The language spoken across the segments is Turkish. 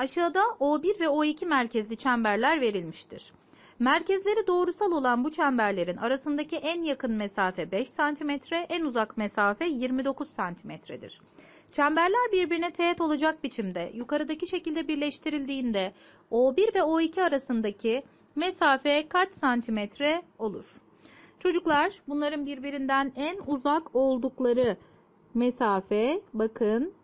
Aşağıda O1 ve O2 merkezli çemberler verilmiştir. Merkezleri doğrusal olan bu çemberlerin arasındaki en yakın mesafe 5 cm, en uzak mesafe 29 cm'dir. Çemberler birbirine teğet olacak biçimde yukarıdaki şekilde birleştirildiğinde O1 ve O2 arasındaki mesafe kaç santimetre olur? Çocuklar bunların birbirinden en uzak oldukları mesafe bakın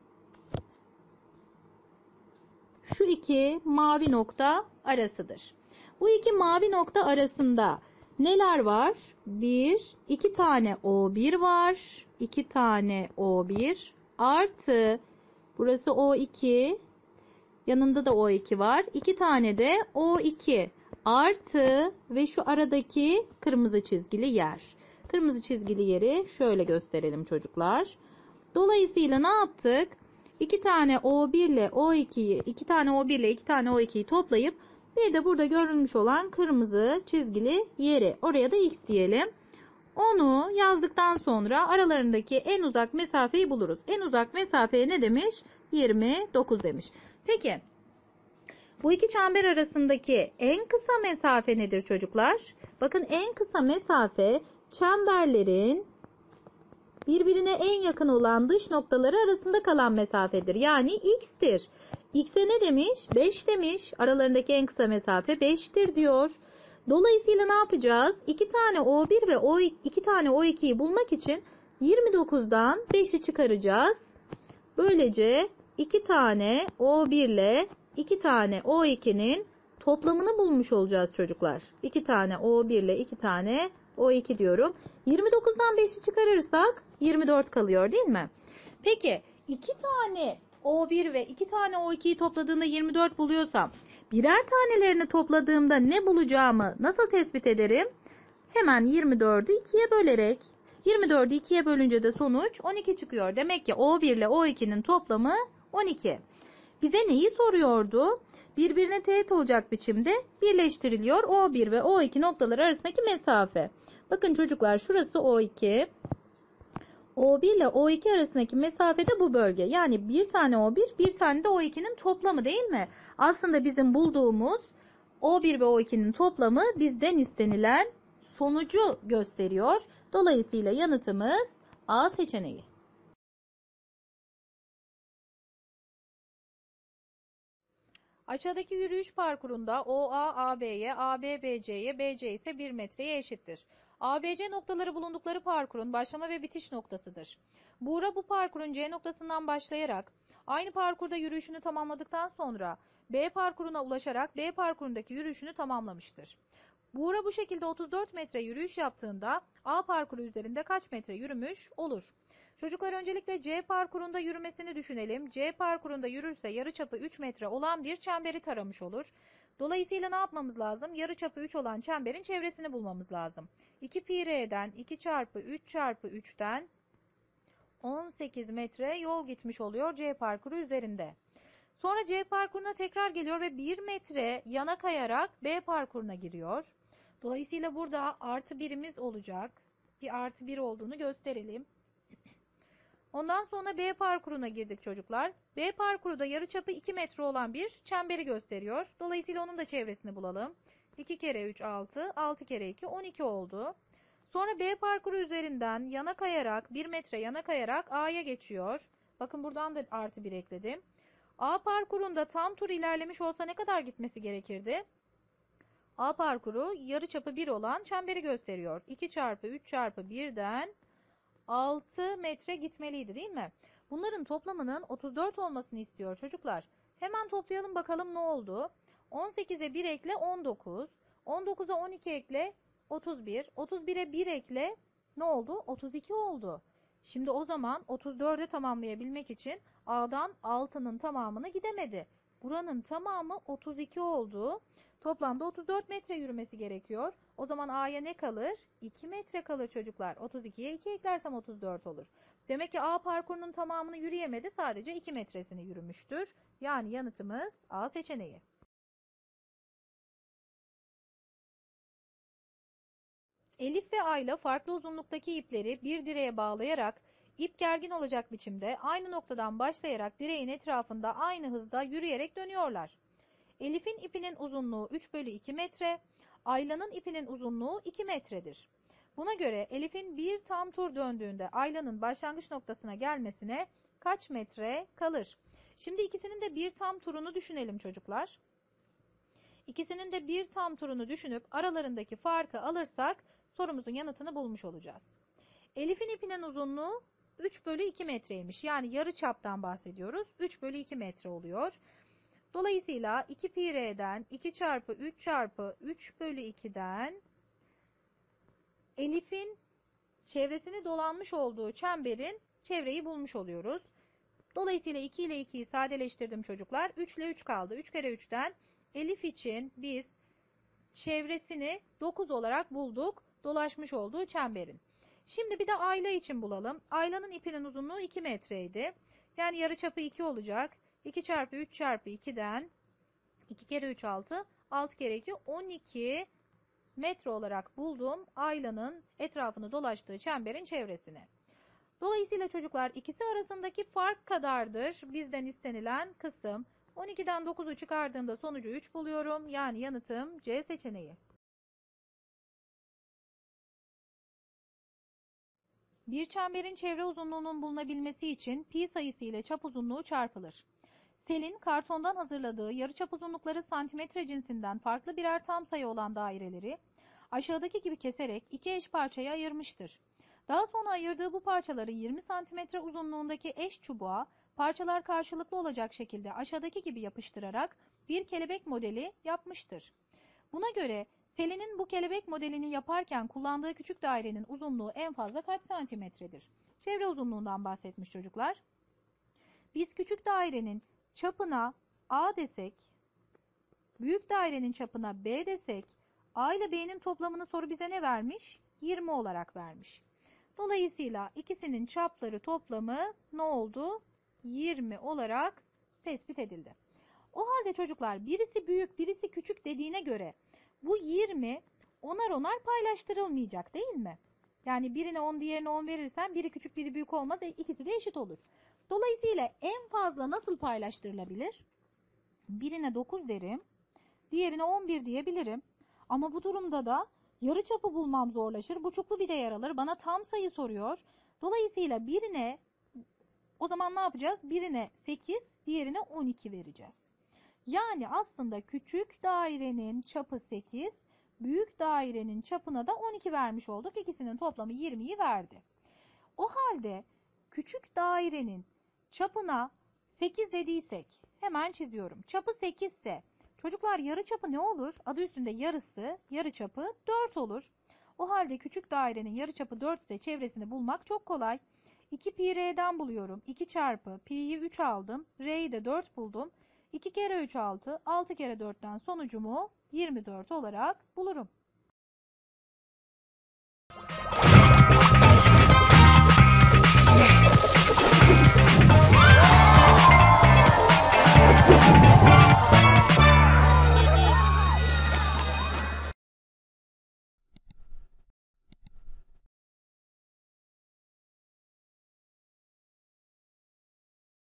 şu iki mavi nokta arasıdır. Bu iki mavi nokta arasında neler var? Bir, iki tane O1 var. iki tane O1 artı burası O2 yanında da O2 var. iki tane de O2 artı ve şu aradaki kırmızı çizgili yer. Kırmızı çizgili yeri şöyle gösterelim çocuklar. Dolayısıyla ne yaptık? 2 tane O1 ile O2'yi, 2 tane O1 ile 2 tane O2'yi toplayıp bir de burada görülmüş olan kırmızı çizgili yeri. Oraya da X diyelim. Onu yazdıktan sonra aralarındaki en uzak mesafeyi buluruz. En uzak mesafeye ne demiş? 29 demiş. Peki bu iki çember arasındaki en kısa mesafe nedir çocuklar? Bakın en kısa mesafe çemberlerin birbirine en yakın olan dış noktaları arasında kalan mesafedir. Yani x'tir. X'e ne demiş? 5 demiş. Aralarındaki en kısa mesafe 5'tir diyor. Dolayısıyla ne yapacağız? 2 tane O1 ve O 2 tane O2'yi bulmak için 29'dan 5'i çıkaracağız. Böylece 2 tane O1 ile 2 tane O2'nin toplamını bulmuş olacağız çocuklar. 2 tane O1 ile 2 tane O2 diyorum. 29'dan 5'i çıkarırsak 24 kalıyor değil mi? Peki 2 tane O1 ve 2 tane O2'yi topladığında 24 buluyorsam birer tanelerini topladığımda ne bulacağımı nasıl tespit ederim? Hemen 24'ü 2'ye bölerek 24'ü 2'ye bölünce de sonuç 12 çıkıyor. Demek ki O1 ile O2'nin toplamı 12. Bize neyi soruyordu? Birbirine teğet olacak biçimde birleştiriliyor O1 ve O2 noktaları arasındaki mesafe. Bakın çocuklar şurası O2. O1 ile O2 arasındaki mesafe de bu bölge. Yani bir tane O1 bir tane de O2'nin toplamı değil mi? Aslında bizim bulduğumuz O1 ve O2'nin toplamı bizden istenilen sonucu gösteriyor. Dolayısıyla yanıtımız A seçeneği. Aşağıdaki yürüyüş parkurunda OA AB'ye, AB BC'ye, BC ise 1 metreye eşittir. ABC noktaları bulundukları parkurun başlama ve bitiş noktasıdır. Buğra bu parkurun C noktasından başlayarak aynı parkurda yürüyüşünü tamamladıktan sonra B parkuruna ulaşarak B parkurundaki yürüyüşünü tamamlamıştır. Buğra bu şekilde 34 metre yürüyüş yaptığında A parkuru üzerinde kaç metre yürümüş olur? Çocuklar öncelikle C parkurunda yürümesini düşünelim. C parkurunda yürürse yarıçapı 3 metre olan bir çemberi taramış olur. Dolayısıyla ne yapmamız lazım? Yarıçapı 3 olan çemberin çevresini bulmamız lazım. 2 pi r'den 2 çarpı 3 çarpı 3'ten 18 metre yol gitmiş oluyor C parkuru üzerinde. Sonra C parkuruna tekrar geliyor ve 1 metre yana kayarak B parkuruna giriyor. Dolayısıyla burada artı birimiz olacak. Bir artı bir olduğunu gösterelim. Ondan sonra B parkuruna girdik çocuklar. B parkuru da yarıçapı 2 metre olan bir çemberi gösteriyor. Dolayısıyla onun da çevresini bulalım. 2 kere 3 6, 6 kere 2 12 oldu. Sonra B parkuru üzerinden yana kayarak 1 metre yana kayarak A'ya geçiyor. Bakın buradan da artı 1 ekledim. A parkurunda tam tur ilerlemiş olsa ne kadar gitmesi gerekirdi? A parkuru yarıçapı 1 olan çemberi gösteriyor. 2 çarpı 3 çarpı 1'den 6 metre gitmeliydi değil mi? Bunların toplamının 34 olmasını istiyor çocuklar. Hemen toplayalım bakalım ne oldu? 18'e 1 ekle 19. 19'a 12 ekle 31. 31'e 1 ekle ne oldu? 32 oldu. Şimdi o zaman 34'e tamamlayabilmek için A'dan 6'nın tamamını gidemedi. Buranın tamamı 32 oldu. Toplamda 34 metre yürümesi gerekiyor. O zaman A'ya ne kalır? 2 metre kalır çocuklar. 32'ye 2 eklersem 34 olur. Demek ki A parkurunun tamamını yürüyemedi. Sadece 2 metresini yürümüştür. Yani yanıtımız A seçeneği. Elif ve Ayla farklı uzunluktaki ipleri bir direğe bağlayarak ip gergin olacak biçimde aynı noktadan başlayarak direğin etrafında aynı hızda yürüyerek dönüyorlar. Elif'in ipinin uzunluğu 3 bölü 2 metre, Ayla'nın ipinin uzunluğu 2 metredir. Buna göre Elif'in bir tam tur döndüğünde Ayla'nın başlangıç noktasına gelmesine kaç metre kalır? Şimdi ikisinin de bir tam turunu düşünelim çocuklar. İkisinin de bir tam turunu düşünüp aralarındaki farkı alırsak sorumuzun yanıtını bulmuş olacağız. Elif'in ipinin uzunluğu 3 bölü 2 metreymiş. Yani yarı çaptan bahsediyoruz. 3 bölü 2 metre oluyor. Dolayısıyla 2 pi r'den 2 çarpı 3 çarpı 3 bölü 2'den Elif'in çevresini dolanmış olduğu çemberin çevreyi bulmuş oluyoruz. Dolayısıyla 2 ile 2'yi sadeleştirdim çocuklar. 3 ile 3 kaldı. 3 kere 3'ten Elif için biz çevresini 9 olarak bulduk. Dolaşmış olduğu çemberin. Şimdi bir de Ayla için bulalım. Ayla'nın ipinin uzunluğu 2 metreydi. Yani yarıçapı 2 olacak. 2 çarpı 3 çarpı 2'den 2 kere 3 6. 6 kere 2 12 metre olarak buldum. Ayla'nın etrafını dolaştığı çemberin çevresini. Dolayısıyla çocuklar ikisi arasındaki fark kadardır bizden istenilen kısım. 12'den 9'u çıkardığımda sonucu 3 buluyorum. Yani yanıtım C seçeneği. Bir çemberin çevre uzunluğunun bulunabilmesi için pi sayısı ile çap uzunluğu çarpılır. Selin kartondan hazırladığı yarıçap uzunlukları santimetre cinsinden farklı birer tam sayı olan daireleri aşağıdaki gibi keserek iki eş parçaya ayırmıştır. Daha sonra ayırdığı bu parçaları 20 santimetre uzunluğundaki eş çubuğa parçalar karşılıklı olacak şekilde aşağıdaki gibi yapıştırarak bir kelebek modeli yapmıştır. Buna göre Selin'in bu kelebek modelini yaparken kullandığı küçük dairenin uzunluğu en fazla kaç santimetredir? Çevre uzunluğundan bahsetmiş çocuklar. Biz küçük dairenin çapına A desek, büyük dairenin çapına B desek, A ile B'nin toplamını soru bize ne vermiş? 20 olarak vermiş. Dolayısıyla ikisinin çapları toplamı ne oldu? 20 olarak tespit edildi. O halde çocuklar birisi büyük birisi küçük dediğine göre bu 20 onar onar paylaştırılmayacak değil mi? Yani birine 10 diğerine 10 verirsen biri küçük biri büyük olmaz e, ikisi de eşit olur. Dolayısıyla en fazla nasıl paylaştırılabilir? Birine 9 derim, diğerine 11 diyebilirim. Ama bu durumda da yarı çapı bulmam zorlaşır. Buçuklu bir değer alır. Bana tam sayı soruyor. Dolayısıyla birine o zaman ne yapacağız? Birine 8, diğerine 12 vereceğiz. Yani aslında küçük dairenin çapı 8, büyük dairenin çapına da 12 vermiş olduk. İkisinin toplamı 20'yi verdi. O halde küçük dairenin çapına 8 dediysek hemen çiziyorum. Çapı 8 ise çocuklar yarı çapı ne olur? Adı üstünde yarısı, yarı çapı 4 olur. O halde küçük dairenin yarı çapı 4 ise çevresini bulmak çok kolay. 2 pi r'den buluyorum. 2 çarpı pi'yi 3 aldım. R'yi de 4 buldum. 2 kere 3 6. 6 kere 4'ten sonucumu 24 olarak bulurum.